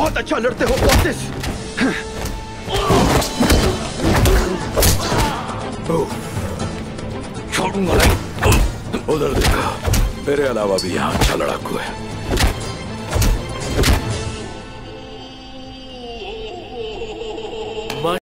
बहुत अच्छा लड़ते हो ओटिस छोड़ूँगा नहीं। उधर देखो, मेरे अलावा भी यहाँ अच्छा लड़ाकू है।